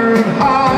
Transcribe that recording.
hard.